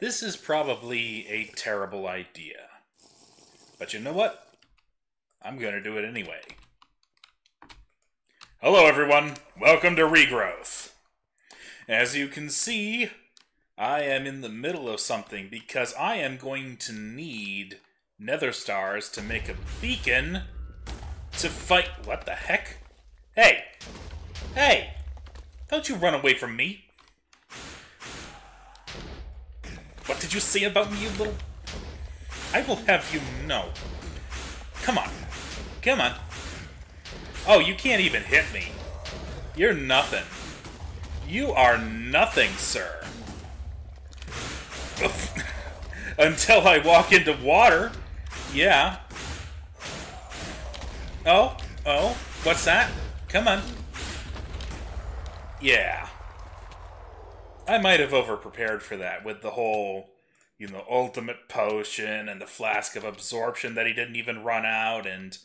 This is probably a terrible idea. But you know what? I'm going to do it anyway. Hello, everyone. Welcome to Regrowth. As you can see, I am in the middle of something because I am going to need nether stars to make a beacon to fight. What the heck? Hey! Hey! Don't you run away from me! What did you say about me, you little... I will have you know. Come on. Come on. Oh, you can't even hit me. You're nothing. You are nothing, sir. Until I walk into water. Yeah. Oh, oh, what's that? Come on. Yeah. I might have overprepared for that with the whole, you know, ultimate potion and the flask of absorption that he didn't even run out and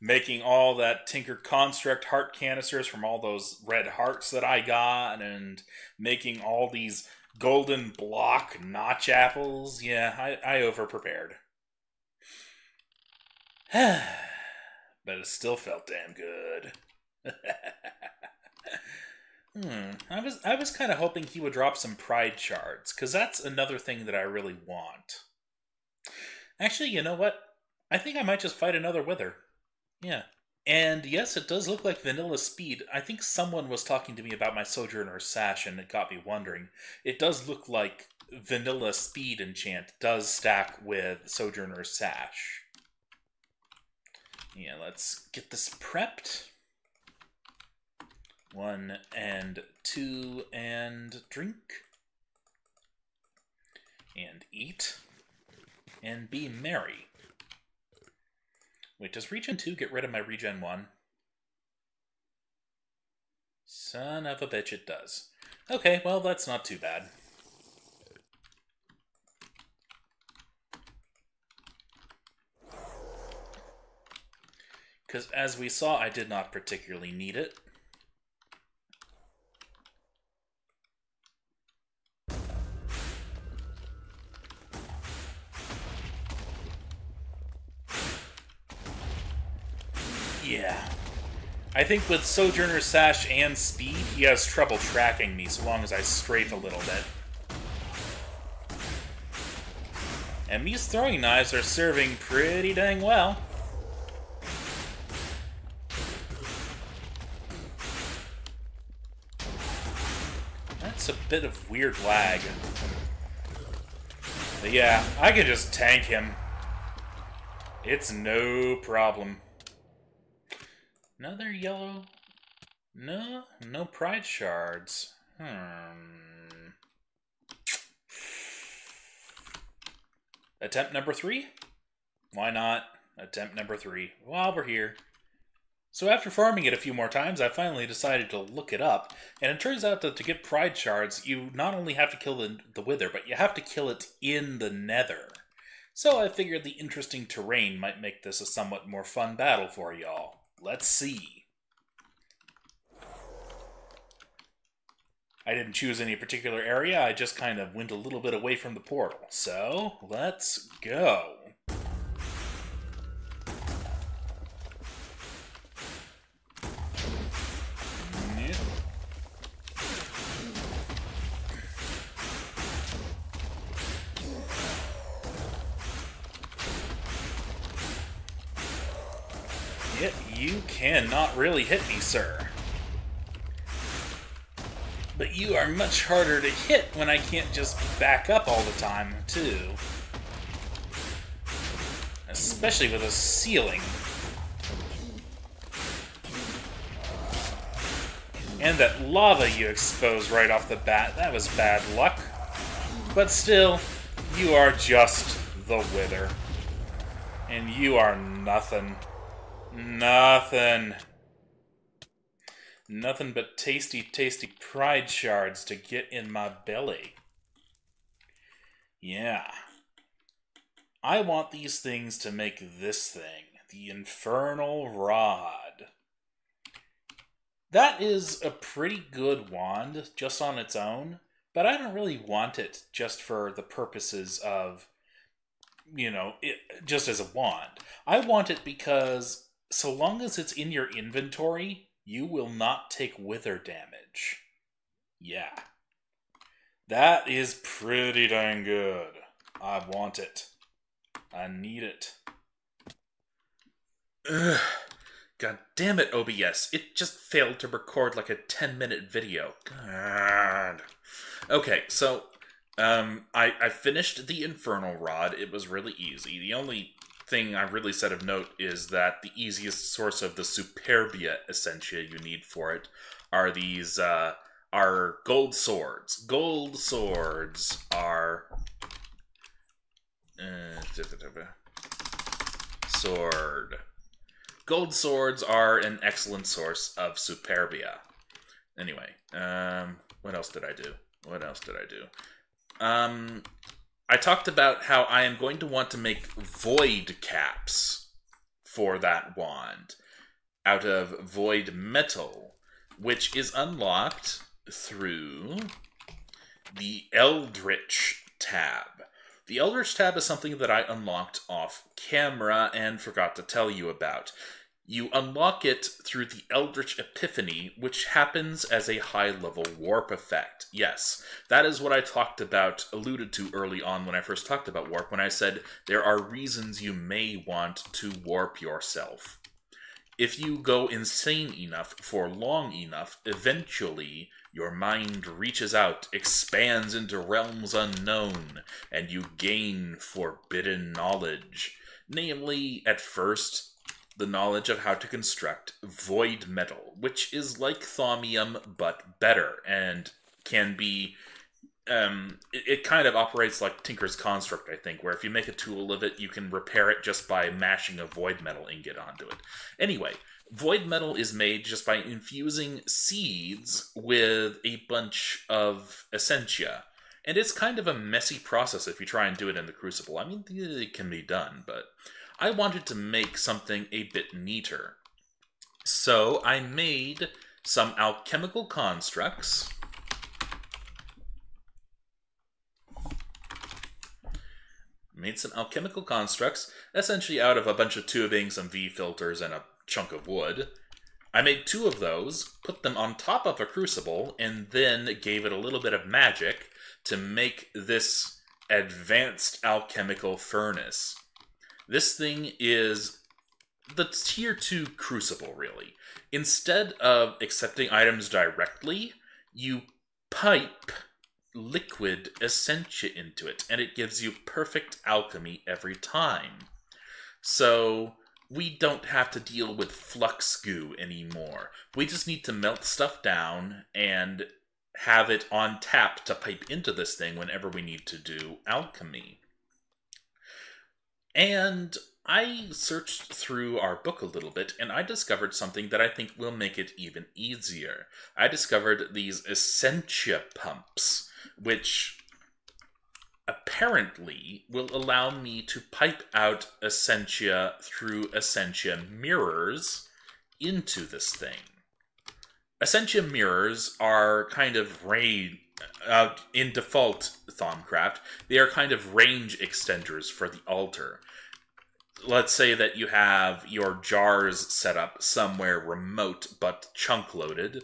making all that Tinker Construct heart canisters from all those red hearts that I got and making all these golden block notch apples. Yeah, I, I overprepared. but it still felt damn good. Hmm. I was I was kind of hoping he would drop some pride shards because that's another thing that I really want. Actually, you know what? I think I might just fight another wither. Yeah. And yes, it does look like vanilla speed. I think someone was talking to me about my Sojourner Sash and it got me wondering. It does look like vanilla speed enchant does stack with Sojourner Sash. Yeah, let's get this prepped. One and two and drink. And eat. And be merry. Wait, does regen 2 get rid of my regen 1? Son of a bitch, it does. Okay, well, that's not too bad. Because as we saw, I did not particularly need it. I think with Sojourner's Sash and Speed, he has trouble tracking me so long as I strafe a little bit. And these throwing knives are serving pretty dang well. That's a bit of weird lag. But yeah, I can just tank him. It's no problem. Another yellow. No, no pride shards. Hmm. Attempt number three? Why not? Attempt number three. While we're here. So after farming it a few more times, I finally decided to look it up, and it turns out that to get pride shards, you not only have to kill the, the wither, but you have to kill it in the nether. So I figured the interesting terrain might make this a somewhat more fun battle for y'all. Let's see. I didn't choose any particular area, I just kind of went a little bit away from the portal. So, let's go. Really hit me, sir. But you are much harder to hit when I can't just back up all the time, too. Especially with a ceiling. And that lava you exposed right off the bat, that was bad luck. But still, you are just the Wither. And you are nothing. Nothing. Nothing but tasty, tasty pride shards to get in my belly. Yeah. I want these things to make this thing, the Infernal Rod. That is a pretty good wand just on its own, but I don't really want it just for the purposes of, you know, it, just as a wand. I want it because so long as it's in your inventory, you will not take wither damage. Yeah. That is pretty dang good. I want it. I need it. Ugh. God damn it, OBS. It just failed to record like a 10 minute video. God. Okay, so um, I, I finished the Infernal Rod. It was really easy. The only thing I really said of note is that the easiest source of the Superbia Essentia you need for it are these uh, are gold swords. Gold swords are uh, sword. Gold swords are an excellent source of Superbia. Anyway, um, what else did I do? What else did I do? Um, I talked about how I am going to want to make void caps for that wand out of void metal, which is unlocked through the Eldritch tab. The Eldritch tab is something that I unlocked off camera and forgot to tell you about. You unlock it through the Eldritch Epiphany, which happens as a high level warp effect. Yes, that is what I talked about, alluded to early on when I first talked about warp, when I said there are reasons you may want to warp yourself. If you go insane enough for long enough, eventually your mind reaches out, expands into realms unknown, and you gain forbidden knowledge. Namely, at first, the knowledge of how to construct void metal, which is like thaumium but better and can be. Um, it, it kind of operates like Tinker's Construct, I think, where if you make a tool of it, you can repair it just by mashing a void metal ingot onto it. Anyway, void metal is made just by infusing seeds with a bunch of essentia. And it's kind of a messy process if you try and do it in the crucible. I mean, it can be done, but I wanted to make something a bit neater. So I made some alchemical constructs. Made some alchemical constructs, essentially out of a bunch of tubing, some V filters, and a chunk of wood. I made two of those, put them on top of a crucible, and then gave it a little bit of magic to make this advanced alchemical furnace. This thing is the tier 2 crucible, really. Instead of accepting items directly, you pipe liquid essentia into it, and it gives you perfect alchemy every time. So we don't have to deal with flux goo anymore. We just need to melt stuff down and have it on tap to pipe into this thing whenever we need to do alchemy. And I searched through our book a little bit and I discovered something that I think will make it even easier. I discovered these Essentia pumps, which apparently will allow me to pipe out Essentia through Essentia mirrors into this thing. Essentia mirrors are kind of range uh, in default Thaumcraft, they are kind of range extenders for the altar let's say that you have your jars set up somewhere remote but chunk loaded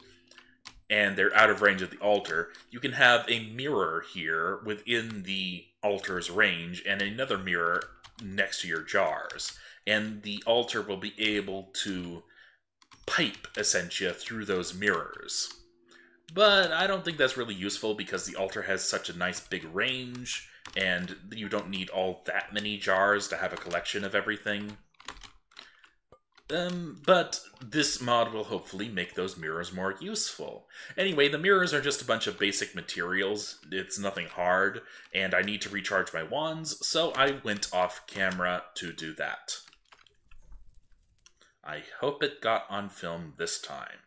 and they're out of range of the altar, you can have a mirror here within the altar's range and another mirror next to your jars. And the altar will be able to pipe Essentia through those mirrors. But I don't think that's really useful because the altar has such a nice big range and you don't need all that many jars to have a collection of everything. Um, but this mod will hopefully make those mirrors more useful. Anyway, the mirrors are just a bunch of basic materials. It's nothing hard, and I need to recharge my wands, so I went off camera to do that. I hope it got on film this time.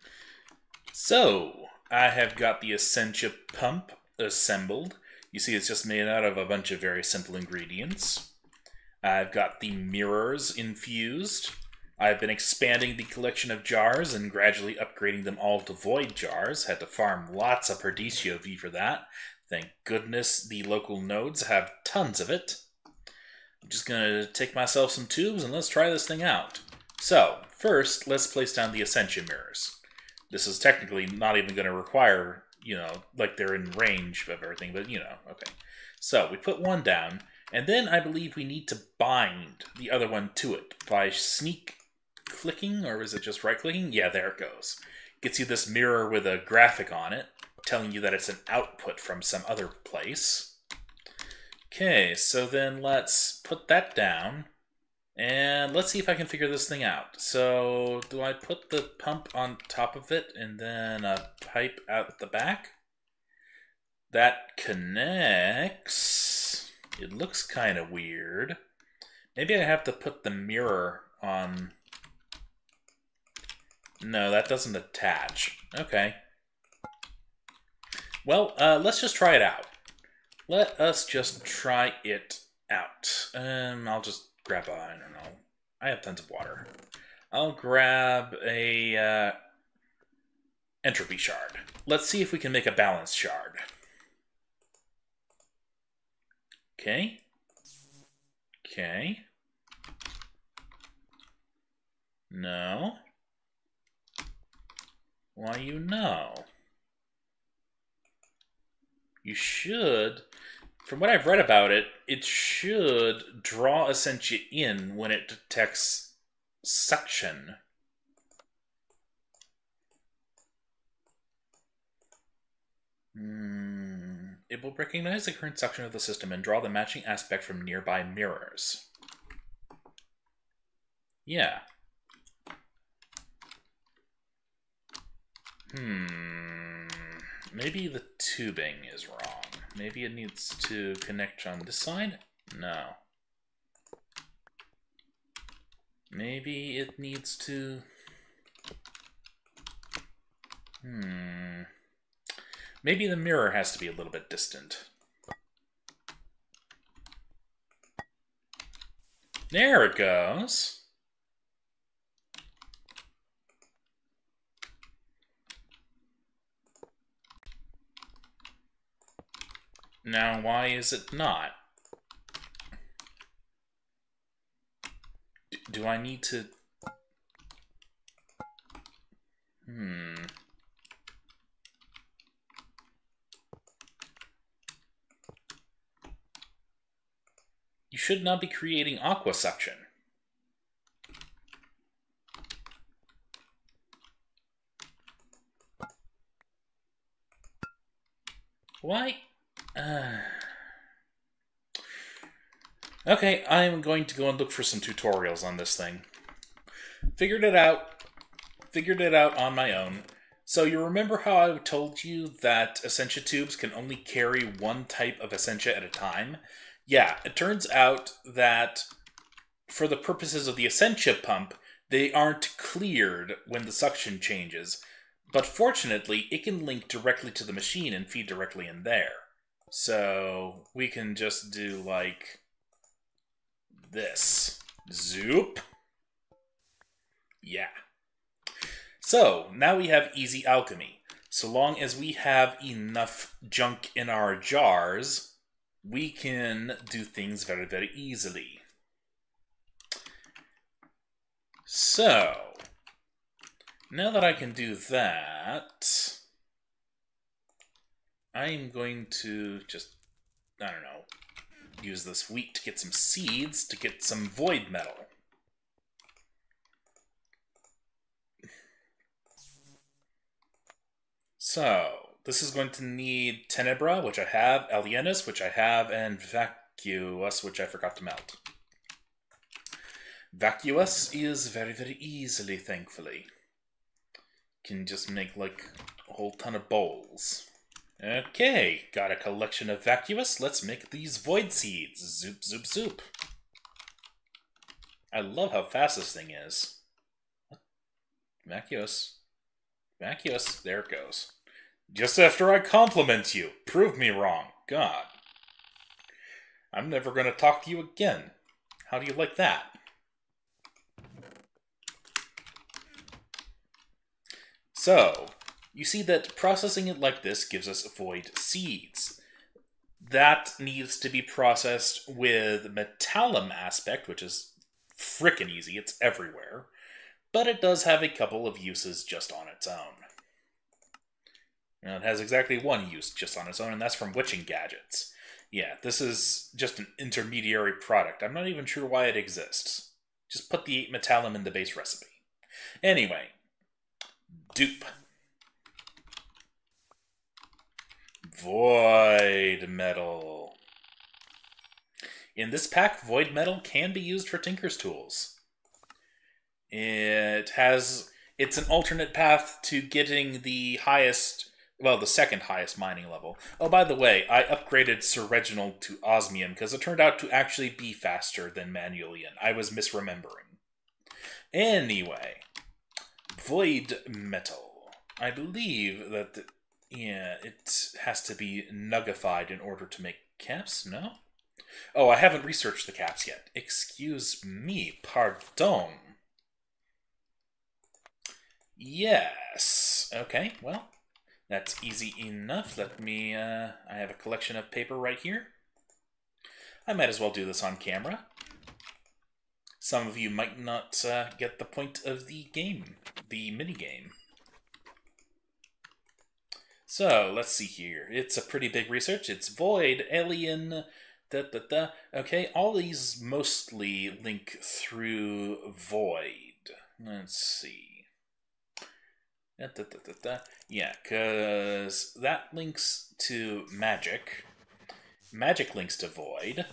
So, I have got the Essentia pump assembled. You see it's just made out of a bunch of very simple ingredients. I've got the mirrors infused. I've been expanding the collection of jars and gradually upgrading them all to void jars. Had to farm lots of Perditio V for that. Thank goodness the local nodes have tons of it. I'm just gonna take myself some tubes and let's try this thing out. So, first, let's place down the Essentia mirrors. This is technically not even going to require, you know, like they're in range of everything, but you know, okay. So, we put one down, and then I believe we need to bind the other one to it by sneak clicking, or is it just right clicking? Yeah, there it goes. Gets you this mirror with a graphic on it, telling you that it's an output from some other place. Okay, so then let's put that down. And let's see if I can figure this thing out. So, do I put the pump on top of it and then a pipe out the back? That connects. It looks kind of weird. Maybe I have to put the mirror on... No, that doesn't attach. Okay. Well, uh, let's just try it out. Let us just try it out. Um, I'll just grab a, I don't know. I have tons of water. I'll grab a uh, entropy shard. Let's see if we can make a balance shard. Okay. Okay. No. Why you know? You should from what I've read about it, it should draw Essentia in when it detects suction. Mm, it will recognize the current suction of the system and draw the matching aspect from nearby mirrors. Yeah. Hmm. Maybe the tubing is wrong. Maybe it needs to connect on this side? No. Maybe it needs to... Hmm... Maybe the mirror has to be a little bit distant. There it goes. Now, why is it not? Do I need to... Hmm... You should not be creating aqua suction. Why? Okay, I'm going to go and look for some tutorials on this thing. Figured it out. Figured it out on my own. So you remember how I told you that Essentia tubes can only carry one type of Essentia at a time? Yeah, it turns out that for the purposes of the Essentia pump, they aren't cleared when the suction changes. But fortunately, it can link directly to the machine and feed directly in there. So we can just do like this. Zoop. Yeah. So now we have easy alchemy. So long as we have enough junk in our jars, we can do things very, very easily. So, now that I can do that, I'm going to just, I don't know, use this wheat to get some seeds to get some void metal. So, this is going to need Tenebrae, which I have, Alienus, which I have, and Vacuous, which I forgot to melt. Vacuous is very, very easily, thankfully. Can just make, like, a whole ton of bowls. Okay, got a collection of vacuous. Let's make these void seeds. Zoop, zoop, zoop. I love how fast this thing is. Vacuous. Vacuous. There it goes. Just after I compliment you. Prove me wrong. God. I'm never going to talk to you again. How do you like that? So, you see that processing it like this gives us void seeds. that needs to be processed with Metallum aspect, which is frickin' easy. It's everywhere. But it does have a couple of uses just on its own. And it has exactly one use just on its own, and that's from witching gadgets. Yeah, this is just an intermediary product. I'm not even sure why it exists. Just put the 8 metallum in the base recipe. Anyway, dupe. Void Metal. In this pack, Void Metal can be used for Tinker's Tools. It has it's an alternate path to getting the highest well, the second highest mining level. Oh, by the way, I upgraded Sir Reginald to Osmium because it turned out to actually be faster than Manyullyn. I was misremembering. Anyway, Void Metal. I believe that, yeah, it has to be nuggified in order to make caps, no? Oh, I haven't researched the caps yet. Excuse me, pardon. Yes. Okay, well, that's easy enough. Let me, uh, I have a collection of paper right here. I might as well do this on camera. Some of you might not uh, get the point of the game, the mini game. So, let's see here. It's a pretty big research. It's Void, Alien, da da da. Okay, all these mostly link through Void. Let's see. Da, da, da, yeah, because that links to magic. Magic links to void.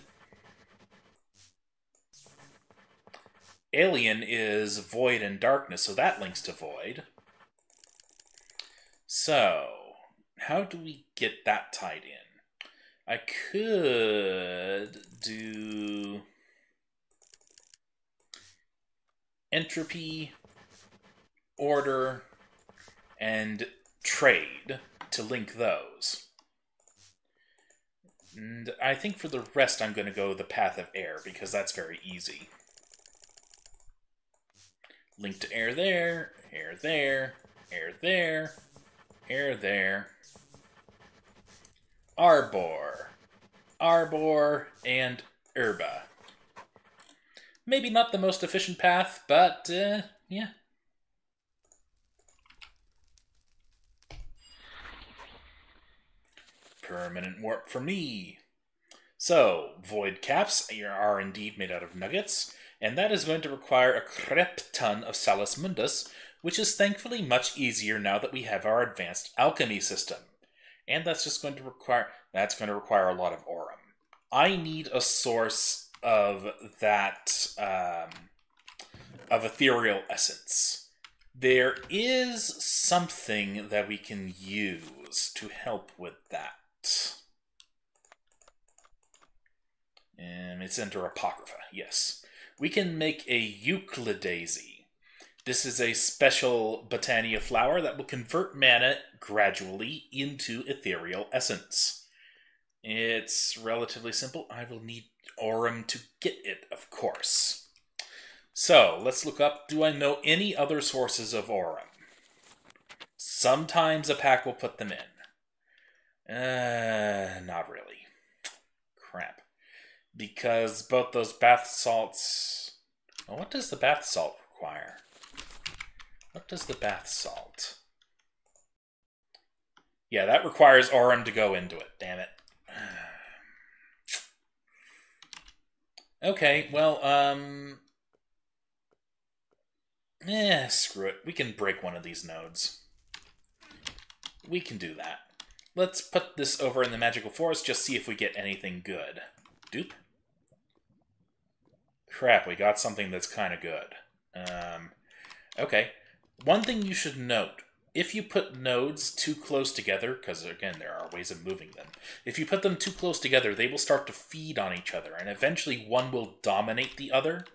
Alien is void and darkness, so that links to void. So, how do we get that tied in? I could do entropy, order, and trade to link those. And I think for the rest, I'm going to go the path of air because that's very easy. Link to air there, air there, air there, air there. Arbor, Arbor, and Herba. Maybe not the most efficient path, but uh, yeah, Permanent warp for me. So, void caps are indeed made out of nuggets, and that is going to require a crep ton of Salis Mundus, which is thankfully much easier now that we have our advanced alchemy system. And that's just going to require that's going to require a lot of aurum. I need a source of that um, of ethereal essence. There is something that we can use to help with that. And it's under Apocrypha, yes. We can make a Euclidaisy. This is a special Botania flower that will convert mana gradually into ethereal essence. It's relatively simple. I will need Aurum to get it, of course. So, let's look up do I know any other sources of Aurum? Sometimes a pack will put them in. Uh, not really. Crap. Because both those bath salts. Well, what does the bath salt require? What does the bath salt? Yeah, that requires Aurum to go into it. Damn it. okay, well, um. Eh, screw it. We can break one of these nodes. We can do that. Let's put this over in the magical forest, just see if we get anything good. Dupe? Crap, we got something that's kind of good. Um, okay. One thing you should note, if you put nodes too close together, because again, there are ways of moving them, if you put them too close together, they will start to feed on each other, and eventually one will dominate the other,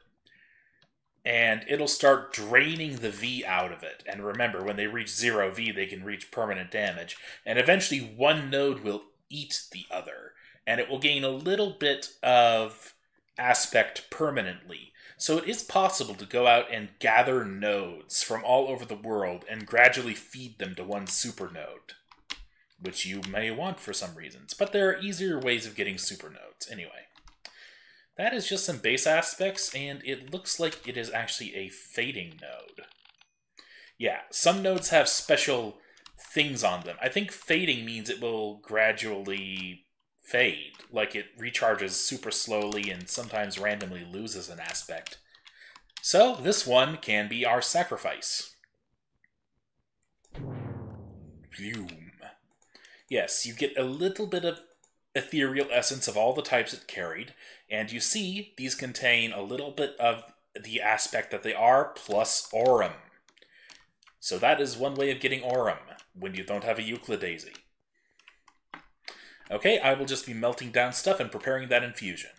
and it'll start draining the V out of it. And remember, when they reach zero V, they can reach permanent damage. And eventually, one node will eat the other, and it will gain a little bit of aspect permanently. So it is possible to go out and gather nodes from all over the world and gradually feed them to one supernode. which you may want for some reasons, but there are easier ways of getting super nodes. Anyway, that is just some base aspects, and it looks like it is actually a fading node. Yeah, some nodes have special things on them. I think fading means it will gradually fade, like it recharges super slowly and sometimes randomly loses an aspect. So this one can be our sacrifice. Bloom. Yes, you get a little bit of ethereal essence of all the types it carried, and you see these contain a little bit of the aspect that they are plus Aurum. So that is one way of getting Aurum when you don't have a Euclidaisy. Okay, I will just be melting down stuff and preparing that infusion.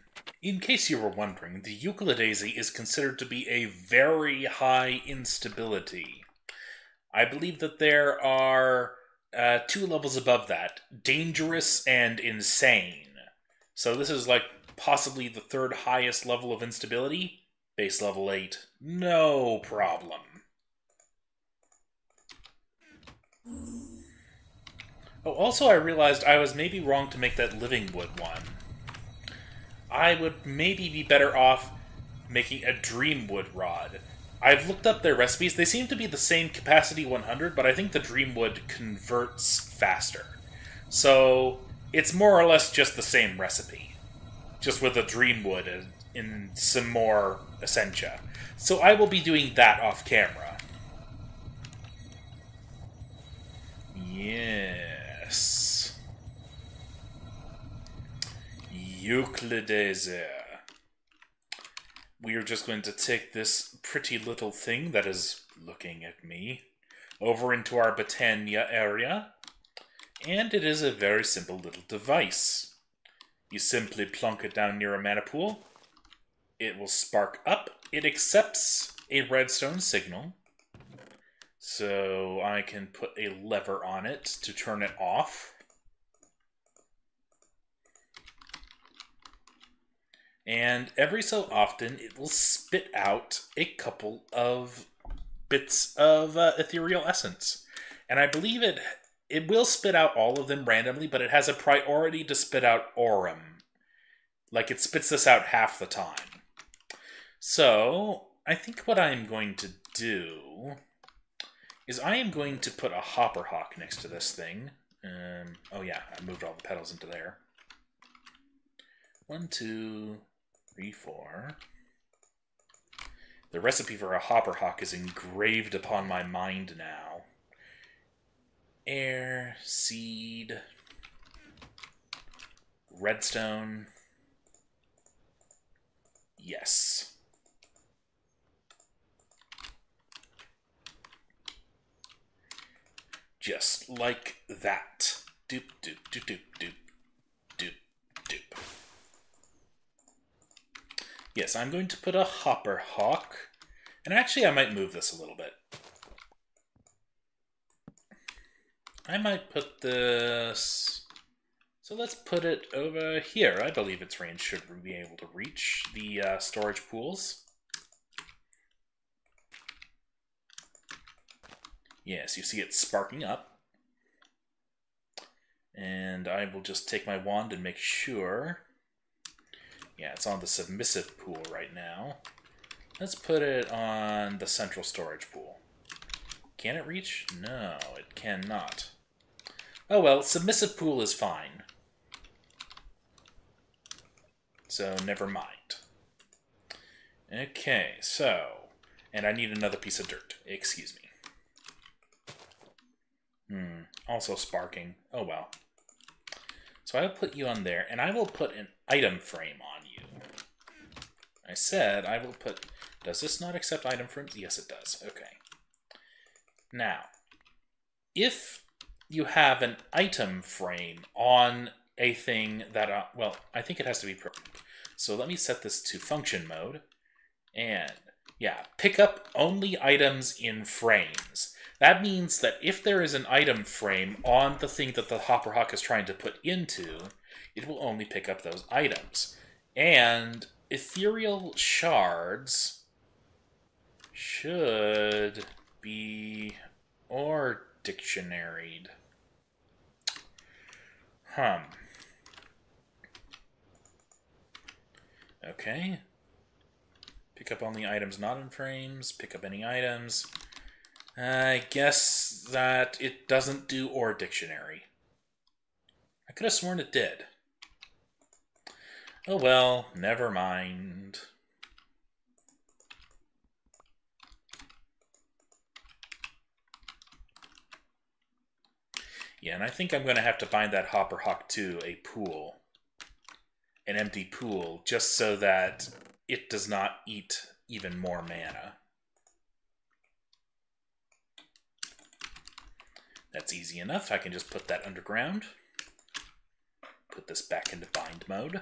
In case you were wondering, the Euclidaisy is considered to be a very high instability. I believe that there are uh, two levels above that dangerous and insane. So this is like possibly the third highest level of instability. Base level 8. No problem. Oh, also I realized I was maybe wrong to make that living wood one. I would maybe be better off making a dream wood rod. I've looked up their recipes. They seem to be the same capacity 100, but I think the dream wood converts faster. So it's more or less just the same recipe, just with a dreamwood and, and some more essentia. So I will be doing that off camera. Yes. We are just going to take this pretty little thing that is looking at me over into our Botania area. And it is a very simple little device. You simply plunk it down near a mana pool. It will spark up. It accepts a redstone signal. So I can put a lever on it to turn it off. And every so often, it will spit out a couple of bits of uh, ethereal essence. And I believe it it will spit out all of them randomly, but it has a priority to spit out Aurum. Like it spits this out half the time. So I think what I'm going to do is I am going to put a Hopperhock next to this thing. Um, oh yeah, I moved all the petals into there. One, two, three, four. The recipe for a Hopperhock is engraved upon my mind now. Air, seed, redstone. Yes. Just like that. Doop, doop, doop, doop, doop, doop, doop. Yes, I'm going to put a Hopperhock. And actually, I might move this a little bit. I might put this... So let's put it over here. I believe its range should be able to reach the uh, storage pools. Yes, you see it sparking up. And I will just take my wand and make sure yeah, it's on the submissive pool right now. Let's put it on the central storage pool. Can it reach? No, it cannot. Oh well, submissive pool is fine. So, never mind. Okay, so... And I need another piece of dirt. Excuse me. Hmm, also sparking. Oh well. So I will put you on there, and I will put an item frame on you. I said I will put... Does this not accept item frames? Yes, it does. Okay. Now, if you have an item frame on a thing that... Uh, well, I think it has to be. So let me set this to function mode. And, yeah, pick up only items in frames. That means that if there is an item frame on the thing that the Hopperhock is trying to put into, it will only pick up those items. And ethereal shards should be ore dictionaried. Hum. Okay. Pick up only items not in frames. Pick up any items. I guess that it doesn't do ore dictionary. I could have sworn it did. Oh well, never mind. Yeah, and I think I'm going to have to bind that Hopperhock 2 a pool. An empty pool, just so that it does not eat even more mana. That's easy enough. I can just put that underground. Put this back into bind mode.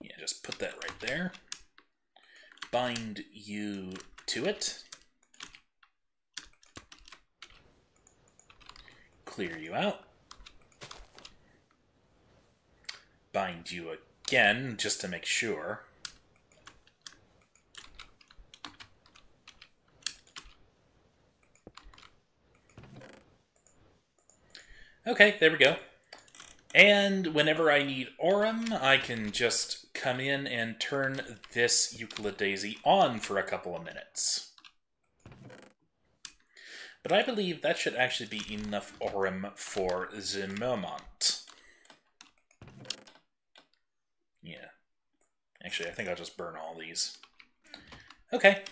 Yeah, just put that right there bind you to it. Clear you out. Bind you again, just to make sure. Okay, there we go. And whenever I need Aurum, I can just come in and turn this Euclidaisy on for a couple of minutes. But I believe that should actually be enough Aurum for the moment. Yeah. Actually, I think I'll just burn all these. Okay.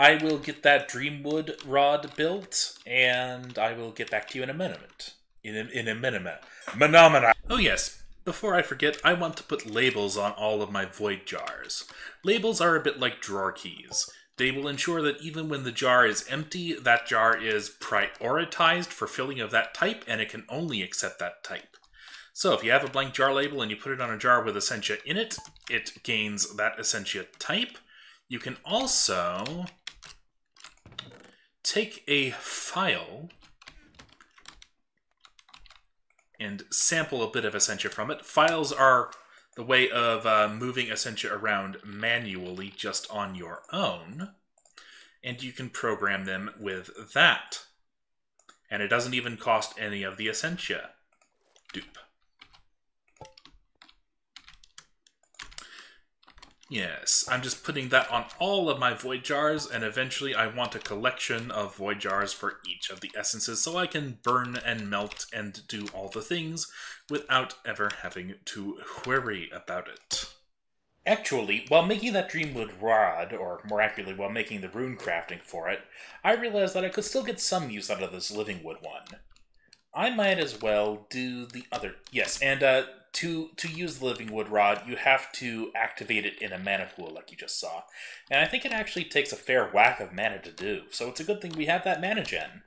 I will get that Dreamwood rod built, and I will get back to you in a minute in a, in a minima. Phenomena. Oh yes, before I forget, I want to put labels on all of my void jars. Labels are a bit like drawer keys. They will ensure that even when the jar is empty, that jar is prioritized for filling of that type, and it can only accept that type. So if you have a blank jar label and you put it on a jar with Essentia in it, it gains that Essentia type. You can also take a file and sample a bit of Essentia from it. Files are the way of uh, moving Essentia around manually just on your own, and you can program them with that. And it doesn't even cost any of the Essentia dupe. Yes, I'm just putting that on all of my void jars, and eventually I want a collection of void jars for each of the essences so I can burn and melt and do all the things without ever having to worry about it. Actually, while making that Dreamwood rod, or more accurately, while making the rune crafting for it, I realized that I could still get some use out of this Living Wood one. I might as well do the other. Yes, and uh, to to use the living wood rod, you have to activate it in a mana pool, like you just saw. And I think it actually takes a fair whack of mana to do. So it's a good thing we have that mana gen.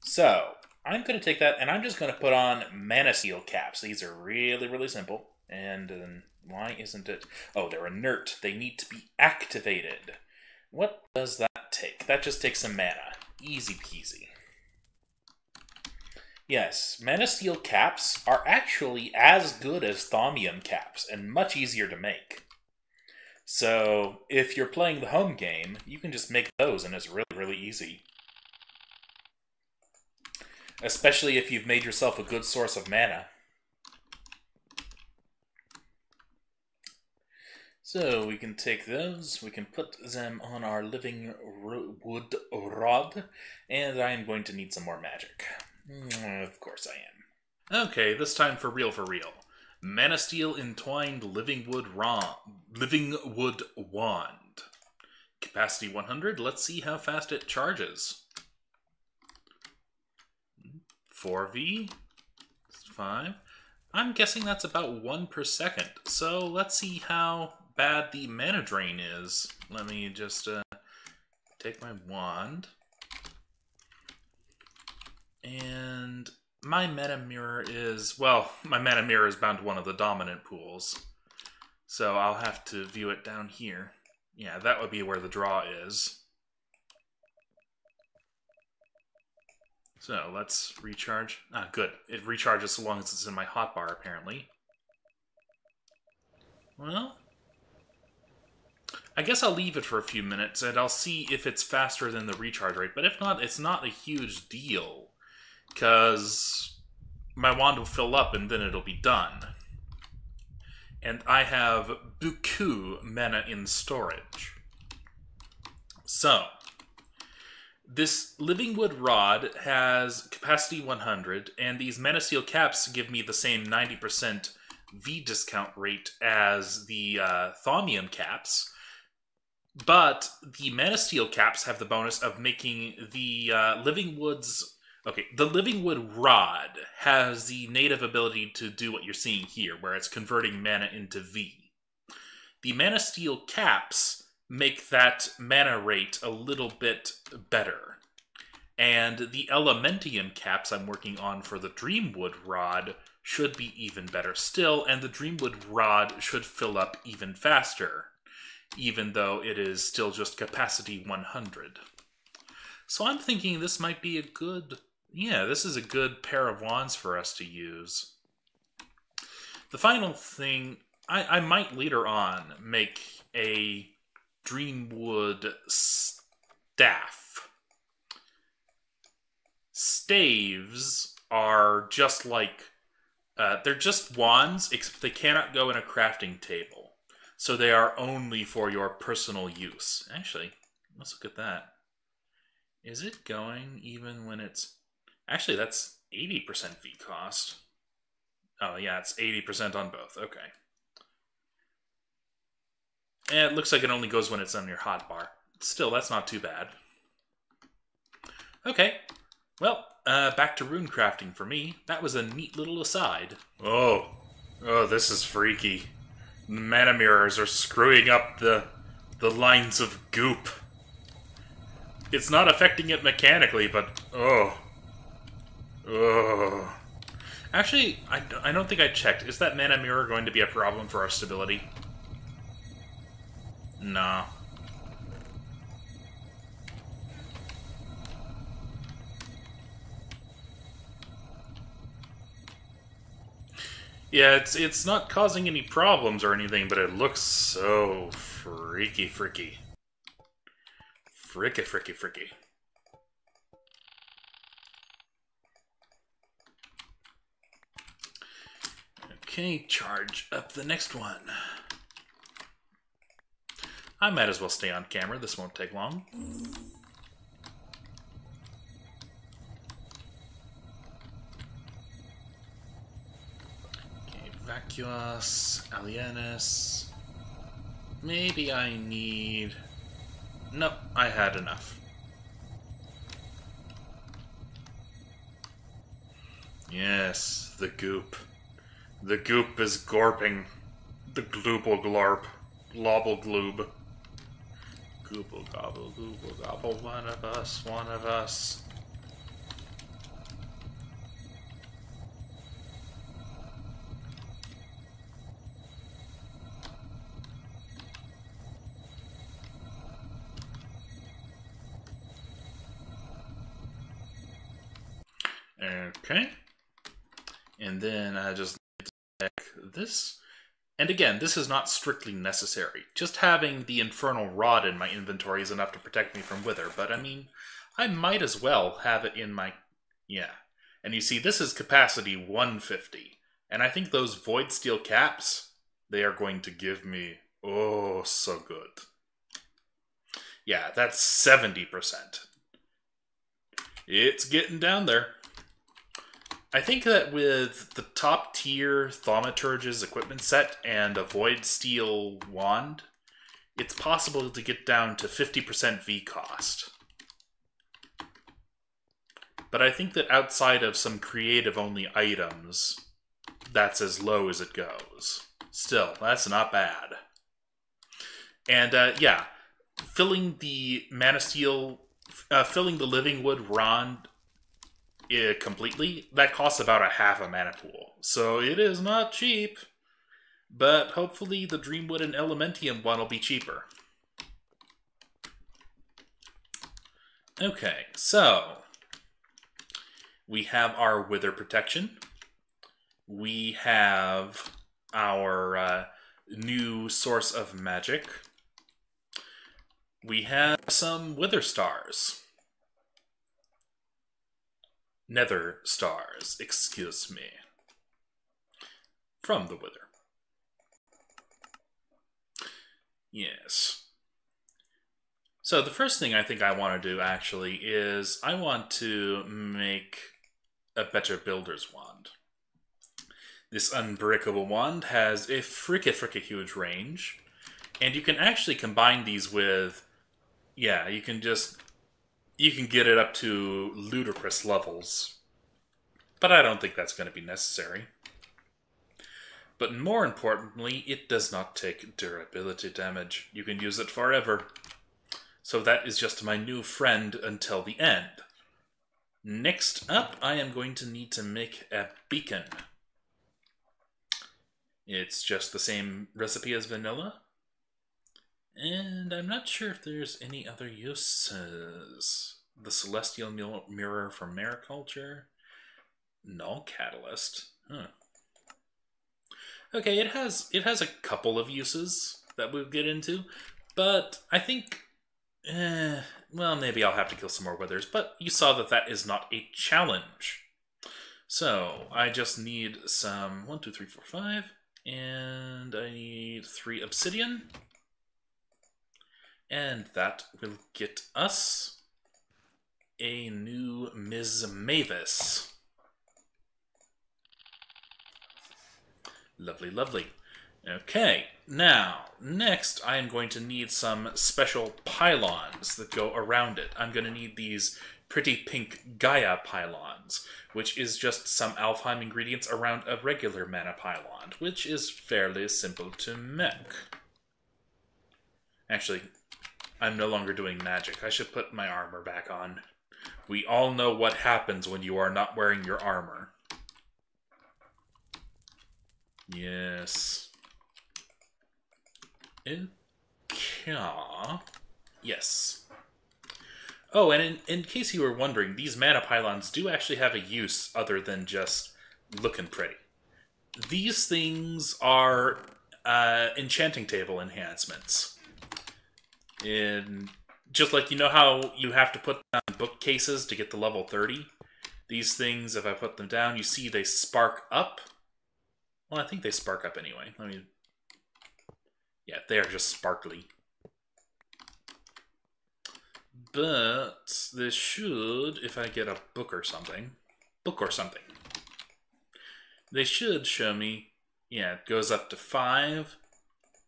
So I'm going to take that, and I'm just going to put on mana steel caps. These are really really simple. And why isn't it? Oh, they're inert. They need to be activated. What does that take? That just takes some mana. Easy peasy. Yes, Mana Steel caps are actually as good as Thaumium caps and much easier to make. So, if you're playing the home game, you can just make those and it's really, really easy. Especially if you've made yourself a good source of mana. So we can take those, we can put them on our living wood rod, and I'm going to need some more magic. Mm, of course I am. Okay, this time for real for real. Mana Steel Entwined Living Wood Raw Living Wood Wand. Capacity 100. Let's see how fast it charges. 4V. 5. I'm guessing that's about 1 per second. So let's see how bad the mana drain is. Let me just uh, take my wand. And my meta mirror is, well, my meta mirror is bound to one of the dominant pools. So I'll have to view it down here. Yeah, that would be where the draw is. So let's recharge. Ah, good. It recharges so long as it's in my hotbar, apparently. Well, I guess I'll leave it for a few minutes and I'll see if it's faster than the recharge rate. But if not, it's not a huge deal. Because my wand will fill up and then it'll be done. And I have buku mana in storage. So, this Living Wood Rod has capacity 100, and these Mana Steel caps give me the same 90% V discount rate as the uh, Thaumium caps. But the Mana Steel caps have the bonus of making the uh, Living Woods. Okay, the Living Wood Rod has the native ability to do what you're seeing here, where it's converting mana into V. The Mana Steel caps make that mana rate a little bit better. And the Elementium caps I'm working on for the Dreamwood Rod should be even better still, and the Dreamwood Rod should fill up even faster, even though it is still just capacity 100. So I'm thinking this might be a good, yeah, this is a good pair of wands for us to use. The final thing, I, I might later on make a Dreamwood staff. Staves are just like uh, they're just wands, except they cannot go in a crafting table. So they are only for your personal use. Actually, let's look at that. Is it going even when it's... Actually, that's 80% V cost. Oh, yeah, it's 80% on both. Okay. And it looks like it only goes when it's on your hotbar. Still, that's not too bad. Okay, well, uh, back to rune crafting for me. That was a neat little aside. Oh, oh, this is freaky. The mana mirrors are screwing up the the lines of goop. It's not affecting it mechanically, but oh, oh. Actually, I, I don't think I checked. Is that mana mirror going to be a problem for our stability? No. Yeah, it's it's not causing any problems or anything, but it looks so freaky freaky. Fricky fricky fricky. Okay, charge up the next one. I might as well stay on camera. This won't take long. Okay, Vacuos, Alienis. Maybe I need... Nope, I had enough. Yes, the goop. The goop is gorping. The glooble glorp. Globble gloob. Gooble gobble, gooble gobble, one of us, one of us. Okay. And then I just this and again, this is not strictly necessary. Just having the Infernal Rod in my inventory is enough to protect me from Wither, but I mean, I might as well have it in my... Yeah. And you see, this is capacity 150. And I think those Void Steel caps, they are going to give me... Oh, so good. Yeah, that's 70%. It's getting down there. I think that with the top tier Thaumaturge's equipment set and a Void Steel wand, it's possible to get down to 50% V cost. But I think that outside of some creative only items, that's as low as it goes. Still, that's not bad. And uh, yeah, filling the Mana Steel, uh, filling the Living Wood Rod it completely, that costs about a half a mana pool. So it is not cheap. But hopefully the Dreamwood and Elementium one will be cheaper. Okay, so we have our Wither Protection. We have our uh, new source of magic. we have some wither stars. Nether stars, excuse me. From the wither. Yes. So the first thing I think I want to do actually is I want to make a better builder's wand. This unbreakable wand has a fricka fricka huge range, and you can actually combine these with, yeah, you can just, you can get it up to ludicrous levels. But I don't think that's going to be necessary. But more importantly, it does not take durability damage. You can use it forever. So that is just my new friend until the end. Next up, I am going to need to make a beacon. It's just the same recipe as vanilla. And I'm not sure if there's any other uses. The Celestial Mirror from Mariculture. Null Catalyst. Huh. Okay, it has it has a couple of uses that we'll get into, but I think, eh, well, maybe I'll have to kill some more withers. But you saw that that is not a challenge. So I just need some one, two, three, four, five, and I need three obsidian, and that will get us a new Ms. Mavis. Lovely, lovely. Okay, now, next I am going to need some special pylons that go around it. I'm going to need these pretty pink Gaia pylons, which is just some Alfheim ingredients around a regular mana pylon, which is fairly simple to make. Actually, I'm no longer doing magic. I should put my armor back on. We all know what happens when you are not wearing your armor. Yes. In Yes. Oh, and in, in case you were wondering, these mana pylons do actually have a use other than just looking pretty. These things are uh, enchanting table enhancements. In just like you know how you have to put down bookcases to get to level 30? These things, if I put them down, you see they spark up well, I think they spark up anyway. I mean, yeah, they are just sparkly. But this should, if I get a book or something, book or something, they should show me, yeah, it goes up to five.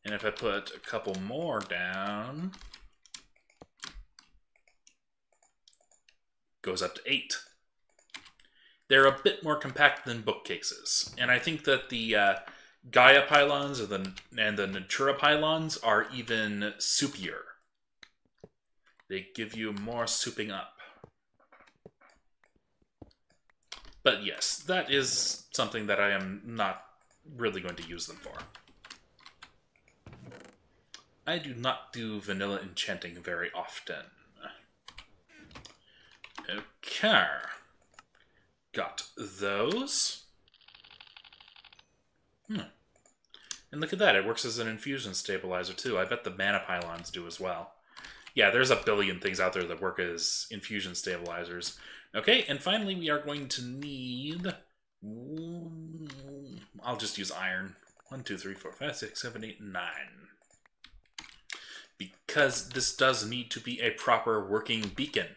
And if I put a couple more down, goes up to eight they're a bit more compact than bookcases. And I think that the uh, Gaia pylons or the, and the Natura pylons are even soupier. They give you more souping up. But yes, that is something that I am not really going to use them for. I do not do vanilla enchanting very often. Okay. Got those. Hmm. And look at that, it works as an infusion stabilizer too. I bet the mana pylons do as well. Yeah, there's a billion things out there that work as infusion stabilizers. Okay, and finally we are going to need... I'll just use iron. One, two, three, four, five, six, seven, eight, nine. Because this does need to be a proper working beacon.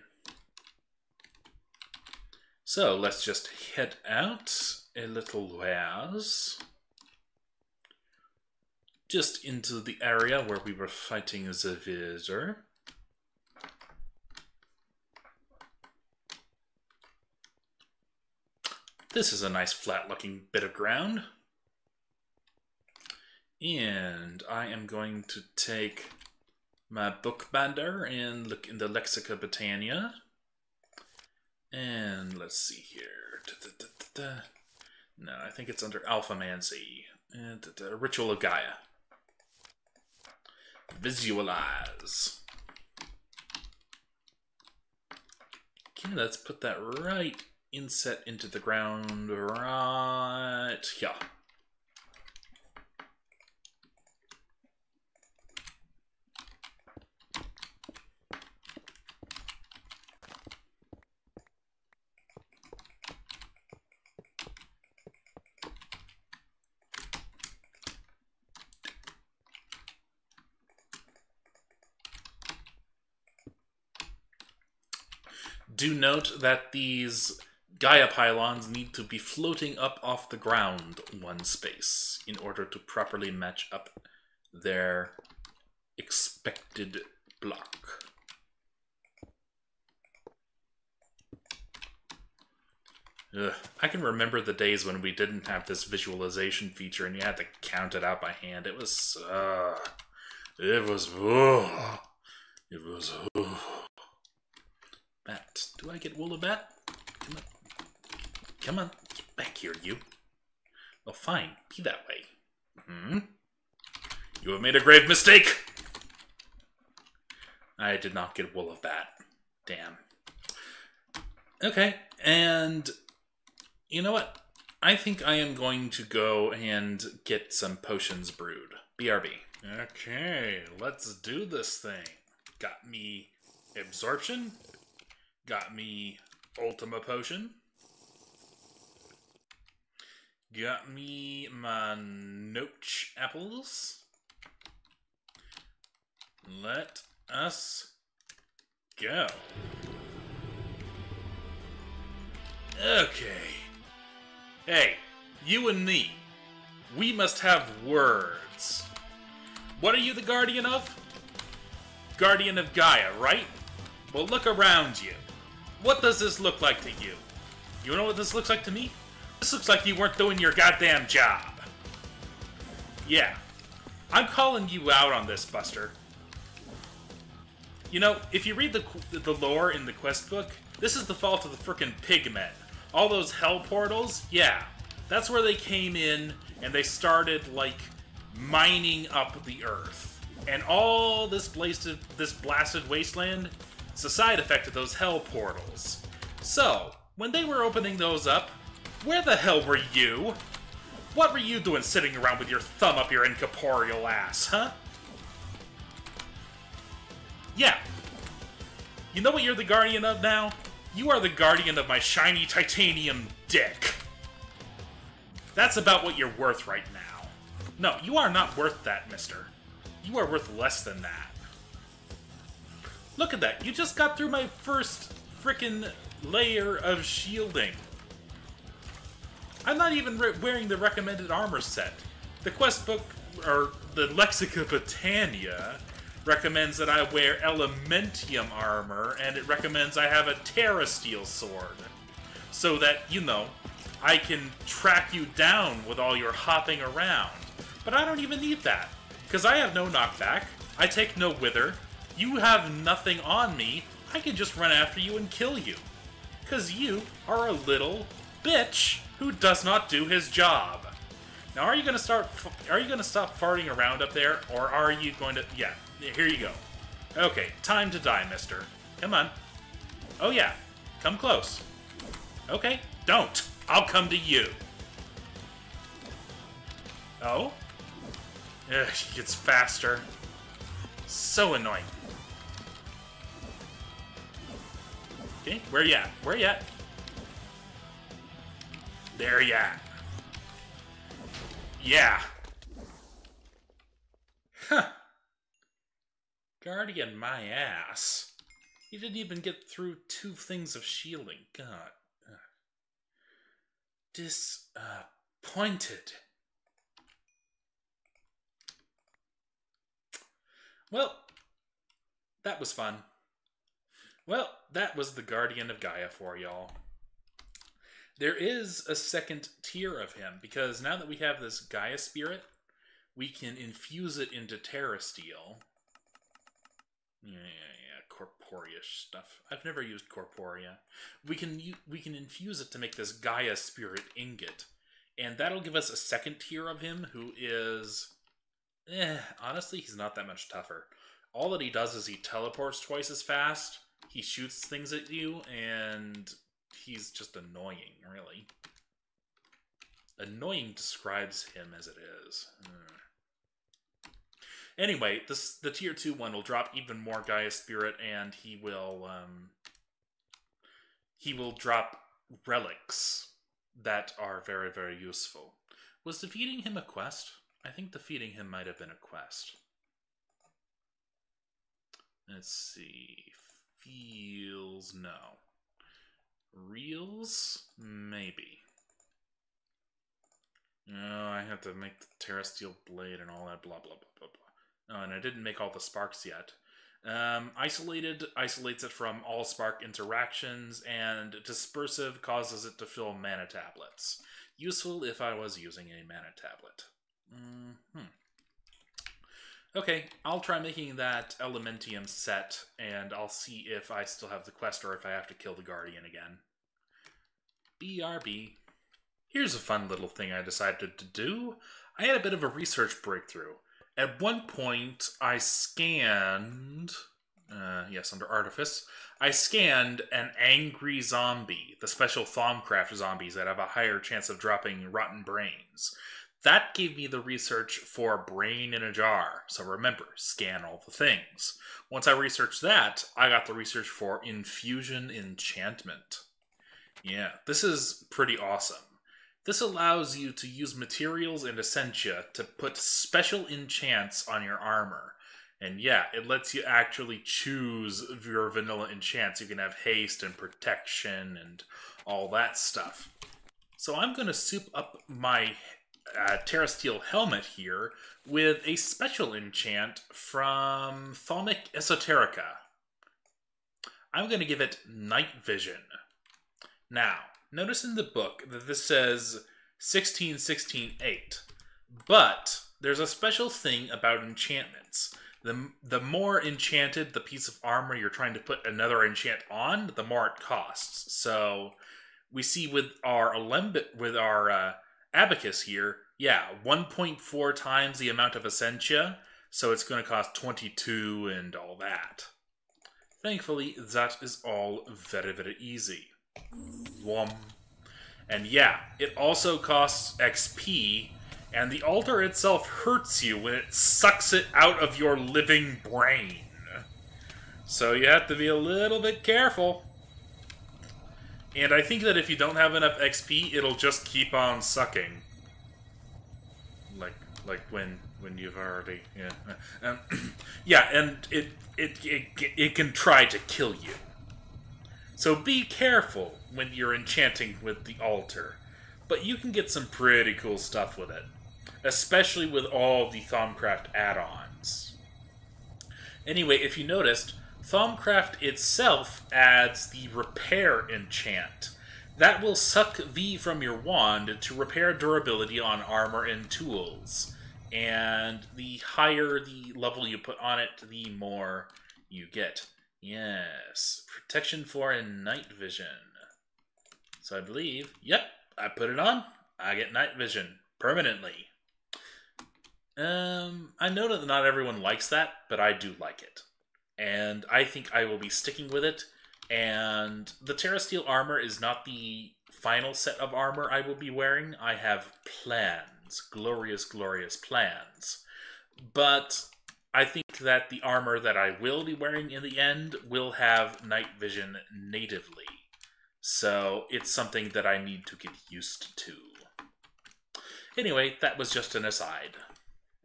So let's just head out a little ways. Just into the area where we were fighting the visitor. This is a nice flat looking bit of ground. And I am going to take my bookbinder and look in the Lexica Botania and let's see here. Da, da, da, no, I think it's under Alpha Alfhomancy. Eh, and Ritual of Gaia. Visualize. Okay, let's put that right inset into the ground right here. Do note that these Gaia pylons need to be floating up off the ground one space in order to properly match up their expected block. Ugh, I can remember the days when we didn't have this visualization feature and you had to count it out by hand. It was, uh, it was, it was. Bat. Do I get Woolabat? Come on. Come on. Get back here, you. Well, fine. Be that way. Hmm? You have made a grave mistake! I did not get Woolabat. Damn. Okay, and you know what? I think I am going to go and get some potions brewed. BRB. Okay, let's do this thing. Got me absorption. Got me Ultima Potion. Got me my Notch apples. Let us go. Okay. Hey, you and me. We must have words. What are you the guardian of? Guardian of Gaia, right? Well, look around you. What does this look like to you? You know what this looks like to me? This looks like you weren't doing your goddamn job. Yeah. I'm calling you out on this, Buster. You know, if you read the, the lore in the quest book, this is the fault of the frickin' pigmen all those hell portals, yeah, that's where they came in and they started like mining up the earth. And all this blasted this blasted wasteland, it's a side effect of those hell portals. So, when they were opening those up, where the hell were you? What were you doing sitting around with your thumb up your incorporeal ass, huh? Yeah. You know what you're the guardian of now? You are the guardian of my shiny titanium dick. That's about what you're worth right now. No, you are not worth that, mister. You are worth less than that. Look at that. You just got through my first frickin' layer of shielding. I'm not even wearing the recommended armor set. The quest book, or the Lexica Botania, recommends that I wear Elementium armor, and it recommends I have a Terra Steel sword. So that, you know, I can track you down with all your hopping around. But I don't even need that, because I have no knockback, I take no wither, you have nothing on me, I can just run after you and kill you. Because you are a little bitch who does not do his job. Now, are you gonna start? Are you gonna stop farting around up there, or are you going to? Yeah, here you go. Okay, time to die, mister. Come on. Oh, yeah. Come close. Okay, don't. I'll come to you. Oh? Ugh, gets faster. So annoying. Okay, where you at? Where you at? There you at. Yeah. Huh. Guardian, my ass. He didn't even get through two things of shielding. God. Disappointed. Well, that was fun. Well, that was the Guardian of Gaia for y'all. There is a second tier of him, because now that we have this Gaia spirit, we can infuse it into Terra Steel yeah, yeah, yeah, corporeal stuff. I've never used corporea. We can we can infuse it to make this Gaia spirit ingot, and that'll give us a second tier of him who is, eh, honestly, he's not that much tougher. All that he does is he teleports twice as fast. He shoots things at you, and he's just annoying, really. Annoying describes him as it is. Hmm. Anyway, this the tier two one will drop even more Gaia Spirit, and he will um, he will drop relics that are very very useful. Was defeating him a quest? I think defeating him might have been a quest. Let's see. Feels no. Reels? Maybe. No, I have to make the Terrasteel blade and all that blah blah blah blah blah. Oh, and I didn't make all the sparks yet. Um, isolated isolates it from all spark interactions, and dispersive causes it to fill mana tablets. Useful if I was using a mana tablet. Mm hmm Okay, I'll try making that Elementium set, and I'll see if I still have the quest or if I have to kill the Guardian again. BRB. Here's a fun little thing I decided to do. I had a bit of a research breakthrough. At one point, I scanned. Uh, yes, under Artifice. I scanned an angry zombie, the special Thaumcraft zombies that have a higher chance of dropping rotten brains. That gave me the research for brain in a jar. So remember, scan all the things. Once I researched that, I got the research for infusion enchantment. Yeah, this is pretty awesome. This allows you to use materials and essentia to put special enchants on your armor. And yeah, it lets you actually choose your vanilla enchants. You can have haste and protection and all that stuff. So I'm going to soup up my uh, Terrasteel helmet here with a special enchant from Thaumic Esoterica. I'm going to give it Night Vision. Now, notice in the book that this says 16, 16, 8. But there's a special thing about enchantments. The, the more enchanted the piece of armor you're trying to put another enchant on, the more it costs. So we see with our Alembic, with our uh, Abacus here, yeah, 1.4 times the amount of Essentia, so it's going to cost 22 and all that. Thankfully, that is all very, very easy. Whom. And yeah, it also costs XP, and the altar itself hurts you when it sucks it out of your living brain. So you have to be a little bit careful. And I think that if you don't have enough XP, it'll just keep on sucking. Like, like when when you've already yeah, um, yeah, and it, it it it can try to kill you. So be careful when you're enchanting with the altar. But you can get some pretty cool stuff with it, especially with all the Thaumcraft add-ons. Anyway, if you noticed, Thaumcraft itself adds the Repair enchant. That will suck V from your wand to repair durability on armor and tools. And the higher the level you put on it, the more you get. Yes, protection for a night vision. So I believe, yep, I put it on. I get night vision permanently. Um, I know that not everyone likes that, but I do like it and I think I will be sticking with it. And the Terrasteel armor is not the final set of armor I will be wearing. I have plans, glorious, glorious plans. But I think that the armor that I will be wearing in the end will have night vision natively. So it's something that I need to get used to. Anyway, that was just an aside.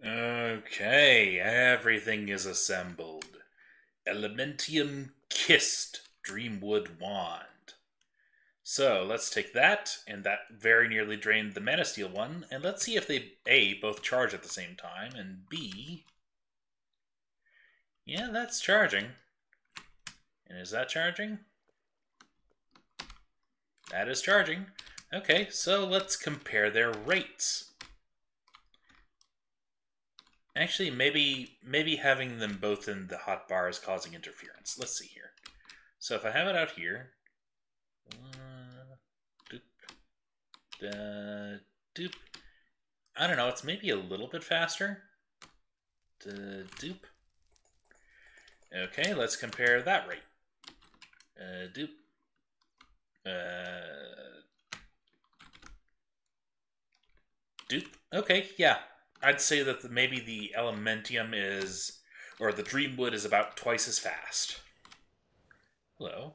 Okay, everything is assembled. Elementium Kissed Dreamwood Wand. So let's take that, and that very nearly drained the Mana Steel one, and let's see if they A, both charge at the same time, and B, yeah, that's charging. And is that charging? That is charging. Okay, so let's compare their rates. Actually, maybe maybe having them both in the hot bar is causing interference. Let's see here. So if I have it out here, uh, doop, uh, doop. I don't know. It's maybe a little bit faster. doop. Okay, let's compare that rate. Uh, doop. Uh, doop. Okay, yeah. I'd say that the, maybe the Elementium is, or the Dreamwood is about twice as fast. Hello.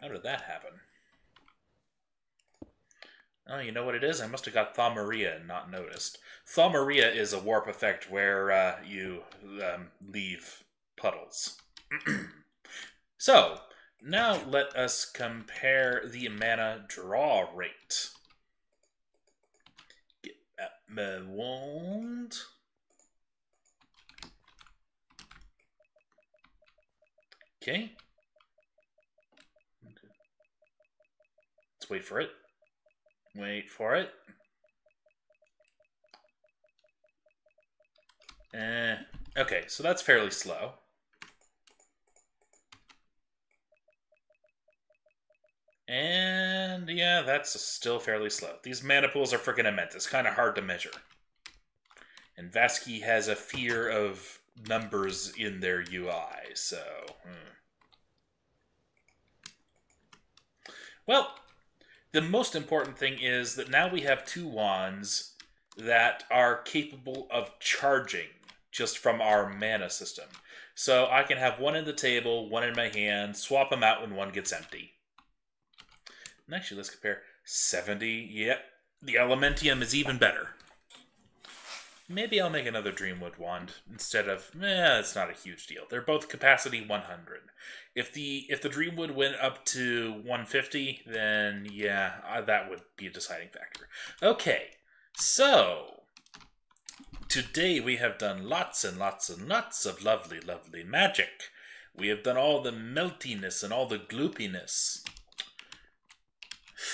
How did that happen? Oh, you know what it is? I must have got Thaumarhia and not noticed. Thaumarhia is a warp effect where uh, you um, leave puddles. so, now let us compare the mana draw rate. My wand. Okay. Let's wait for it. Wait for it. Eh. Okay, so that's fairly slow. And yeah, that's still fairly slow. These mana pools are freaking immense. It's kind of hard to measure. And Vazkii has a fear of numbers in their UI, so. Hmm. Well, the most important thing is that now we have two wands that are capable of charging just from our mana system. So I can have one in the table, one in my hand, swap them out when one gets empty. Actually, let's compare 70. Yep, the Elementium is even better. Maybe I'll make another Dreamwood wand instead of. Eh, it's not a huge deal. They're both capacity 100. If the if the Dreamwood went up to 150, then yeah, uh, that would be a deciding factor. Okay, so today we have done lots and lots and lots of lovely, lovely magic. We have done all the meltiness and all the gloopiness.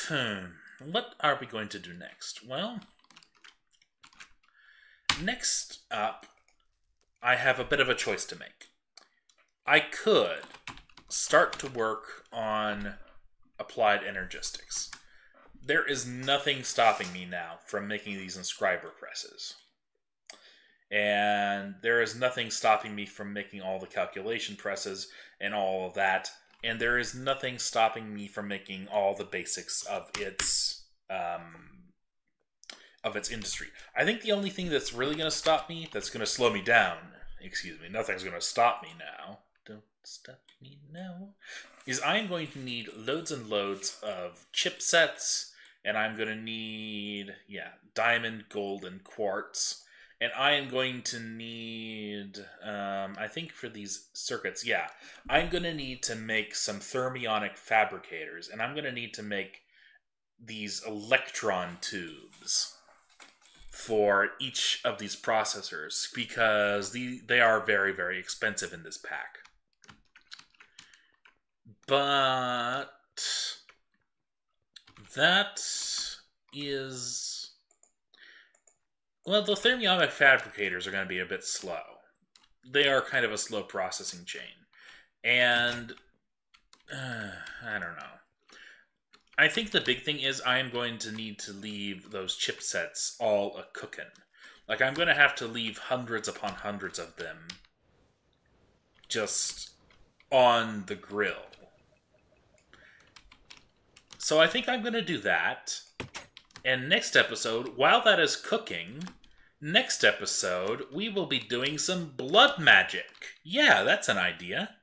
Hmm. What are we going to do next? Well, next up, I have a bit of a choice to make. I could start to work on applied energistics. There is nothing stopping me now from making these inscriber presses. And there is nothing stopping me from making all the calculation presses and all of that and there is nothing stopping me from making all the basics of its um, of its industry. I think the only thing that's really going to stop me, that's going to slow me down, excuse me, nothing's going to stop me now. Don't stop me now. Is I'm going to need loads and loads of chipsets, and I'm going to need yeah diamond, gold, and quartz and I am going to need, um, I think for these circuits, yeah, I'm going to need to make some thermionic fabricators, and I'm going to need to make these electron tubes for each of these processors because the, they are very, very expensive in this pack. But that is well, the thermionic fabricators are going to be a bit slow. They are kind of a slow processing chain. And uh, I don't know. I think the big thing is I am going to need to leave those chipsets all a cooking. Like I'm going to have to leave hundreds upon hundreds of them just on the grill. So I think I'm going to do that. And next episode, while that is cooking, next episode, we will be doing some blood magic. Yeah, that's an idea.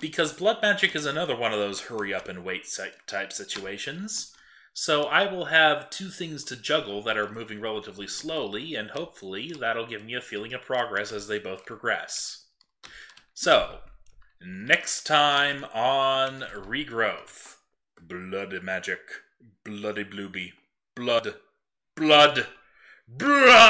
Because blood magic is another one of those hurry up and wait type situations. So I will have two things to juggle that are moving relatively slowly, and hopefully that'll give me a feeling of progress as they both progress. So, next time on Regrowth Blood Magic, Bloody Blueby blood, blood, blood.